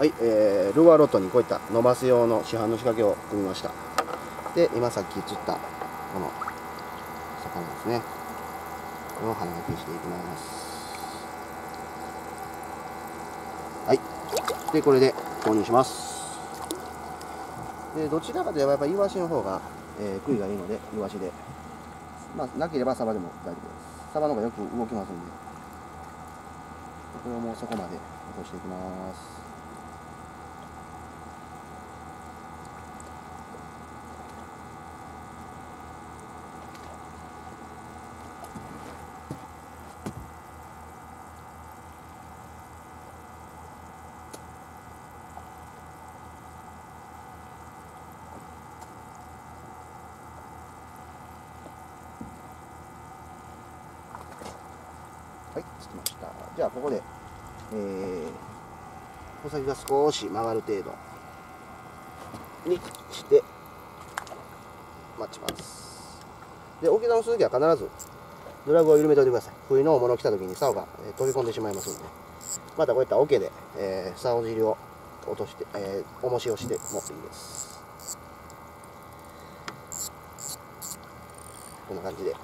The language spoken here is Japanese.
はい、えー、ルアーロットにこういった伸ばす用の市販の仕掛けを組みました。で今さっき釣ったこの魚ですね。これを羽掛けしていきます。はい。でこれで投入します。でどちらかといえばやっぱイワシの方が、えー、食いがいいのでイワシで。まあなければサバでも大丈夫です。サバの方がよく動きますんで。これをもうそこまで落としていきます。はいつきました。じゃあここでえー、穂先が少し曲がる程度にして待ちます。で沖縄の鈴木は必ずドラグを緩めておいてください。冬の大物来た時に竿が、えー、飛び込んでしまいますのでまたこういった桶で、えー、竿尻を落として、えー、重しをしてもいいです。こんな感じで。